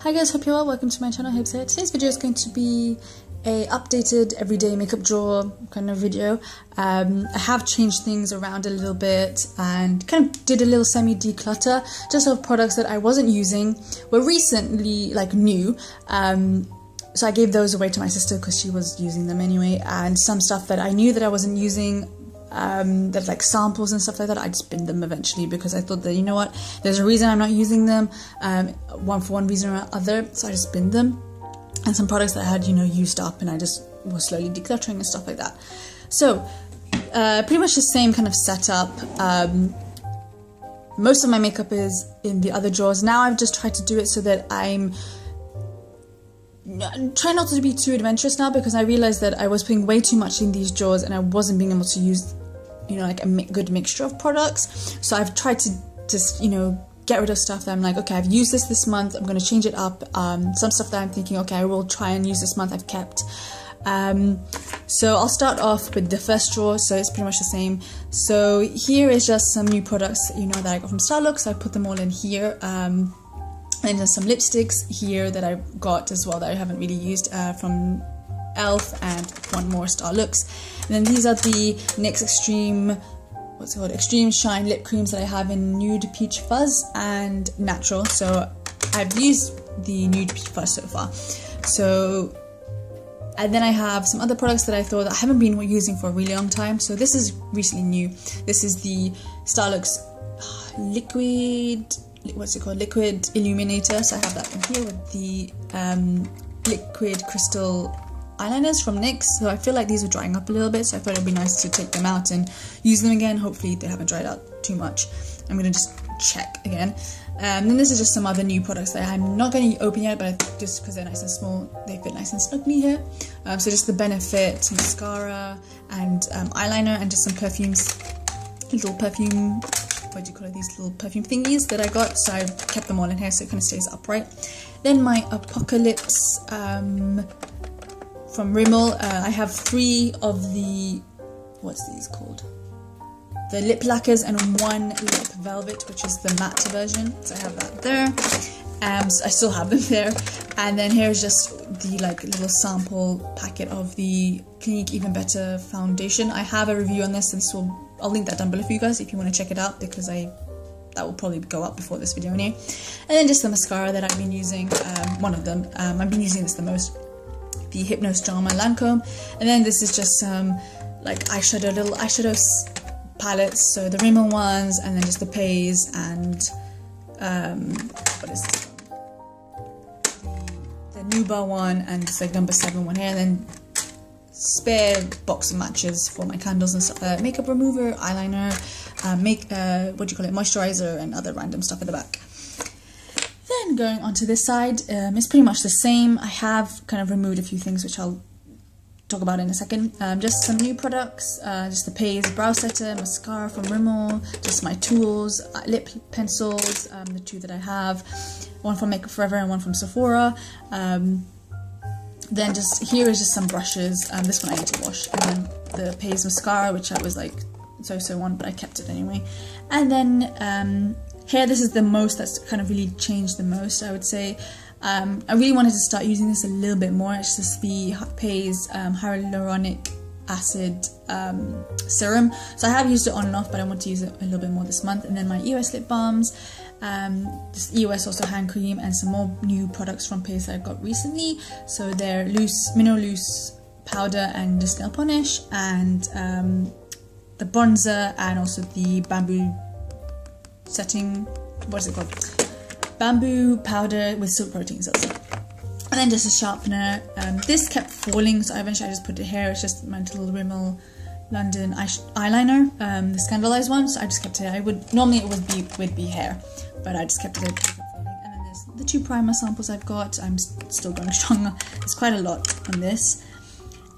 Hi guys, hope you're well. Welcome to my channel, Hibah's here. Today's video is going to be a updated everyday makeup drawer kind of video. Um, I have changed things around a little bit and kind of did a little semi declutter just of products that I wasn't using, were recently like new. Um, so I gave those away to my sister because she was using them anyway, and some stuff that I knew that I wasn't using um, that like samples and stuff like that, I'd spin them eventually because I thought that you know what, there's a reason I'm not using them, um, one for one reason or other, so I just spin them. And some products that I had, you know, used up, and I just was slowly decluttering and stuff like that. So, uh, pretty much the same kind of setup. Um, most of my makeup is in the other drawers. Now I've just tried to do it so that I'm try not to be too adventurous now because I realized that I was putting way too much in these drawers and I wasn't being able to use, you know, like a mi- good mixture of products. So I've tried to just, you know, get rid of stuff that I'm like, okay, I've used this this month. I'm going to change it up. Um, some stuff that I'm thinking, okay, I will try and use this month. I've kept. Um, so I'll start off with the first drawer. So it's pretty much the same. So here is just some new products, you know, that I got from Starlooks. I put them all in here. Um, and there's some lipsticks here that I got as well that I haven't really used uh, from Elf and one more Starlooks. And then these are the NYX Extreme, what's it called, Extreme Shine lip creams that I have in Nude Peach Fuzz and Natural. So I've used the Nude Peach Fuzz so far. So, and then I have some other products that I thought I haven't been using for a really long time. So this is recently new. This is the Starlooks Liquid what's it called liquid illuminator so I have that in here with the um, liquid crystal eyeliners from NYX so I feel like these are drying up a little bit so I thought it'd be nice to take them out and use them again. Hopefully they haven't dried out too much. I'm gonna just check again. Um, then this is just some other new products that I'm not going to open yet but just because they're nice and small they fit nice and snugly here. Um, so just the Benefit mascara and um, eyeliner and just some perfumes. Little perfume what do you call it, these little perfume thingies that I got, so I kept them all in here so it kind of stays upright. Then my Apocalips um, from Rimmel, uh, I have three of the, what's these called? The lip lacquers and one lip velvet, which is the matte version, so I have that there. Um, so I still have them there. And then here's just the like little sample packet of the Clinique Even Better foundation. I have a review on this, and this will I'll link that down below for you guys if you want to check it out because I that will probably go up before this video anyway. And then just the mascara that I've been using, um, one of them. Um, I've been using this the most, the Hypnose Drama Lancome. And then this is just some like eyeshadow, little eyeshadow palettes. So the Rimmel ones, and then just the Paese and um, what is this? The, Nouba one, and it's like number seven one here. And then spare box of matches for my candles and stuff. Uh, makeup remover, eyeliner, uh, make uh, what do you call it, moisturizer, and other random stuff at the back. Going onto this side, um, it's pretty much the same. I have kind of removed a few things which I'll talk about in a second. Um, just some new products, uh, just the Paese brow setter, mascara from Rimmel, just my tools, uh, lip pencils, um, the two that I have, one from Makeup Forever and one from Sephora. Um, then just here is just some brushes. Um, this one I need to wash, and then the Paese mascara, which I was like so-so on, but I kept it anyway. And then um, here, this is the most that's kind of really changed the most, I would say. Um, I really wanted to start using this a little bit more. It's just the Paese um, hyaluronic acid um, serum. So I have used it on and off, but I want to use it a little bit more this month. And then my EOS lip balms, um, this EOS also hand cream, and some more new products from Paese that I got recently. So they're loose, mineral loose powder and just nail polish, and um, the bronzer, and also the bamboo setting. What is it called? Bamboo powder with silk proteins also. And then just a sharpener. Um, this kept falling, so I eventually I just put it here. It's just my little Rimmel London eyeliner, um, the ScandalEyes one. So I just kept it. I would normally it would be would be hair, but I just kept it. And then there's the two primer samples I've got. I'm still going strong. It's quite a lot on this.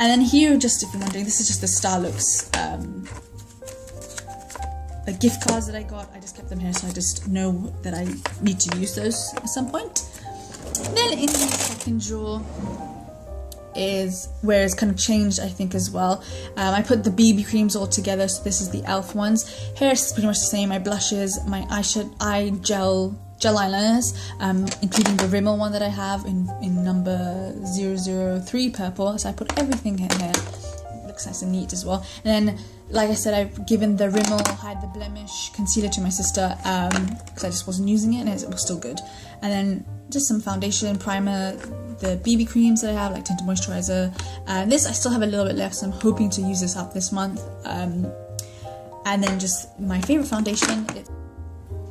And then here, just if you're wondering, this is just the Starlooks um, the gift cards that I got. I just kept them here, so I just know that I need to use those at some point. Then in the second drawer is where it's kind of changed, I think, as well. Um, I put the BB creams all together, so this is the e.l.f. ones. Hair is pretty much the same. My blushes, my eyeshadow, eye gel gel eyeliners, um, including the Rimmel one that I have in, in number 003 purple. So I put everything in here. It looks nice and neat as well. And then, like I said, I've given the Rimmel Hide the Blemish concealer to my sister because um, I just wasn't using it and it was still good. And then just some foundation, primer, the BB creams that I have, like tinted moisturizer. And this I still have a little bit left, so I'm hoping to use this up this month. Um, and then just my favorite foundation.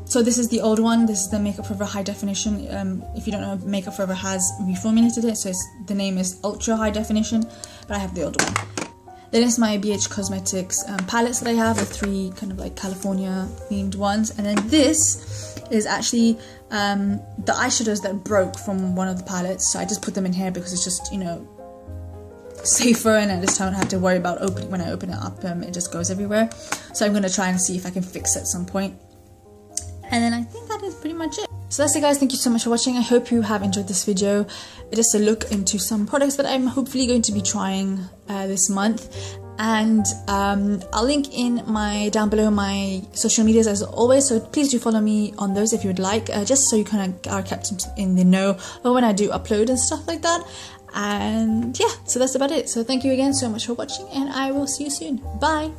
So this is the old one. This is the Makeup Forever High Definition. Um, if you don't know, Makeup Forever has reformulated it, so the name is Ultra High Definition, but I have the old one. Then it's my BH Cosmetics um, palettes that I have, the three kind of like California themed ones. And then this is actually um, the eyeshadows that broke from one of the palettes. So I just put them in here because it's just, you know, safer and I just don't have to worry about opening when I open it up um, it just goes everywhere so I'm gonna try and see if I can fix it at some point and then I think that is pretty much it so that's it guys thank you so much for watching I hope you have enjoyed this video it is a look into some products that I'm hopefully going to be trying uh, this month and um, I'll link in my down below my social medias as always so please do follow me on those if you would like uh, just so you kind of are kept in the know of when I do upload and stuff like that and yeah, so that's about it. So thank you again so much for watching, and I will see you soon. Bye.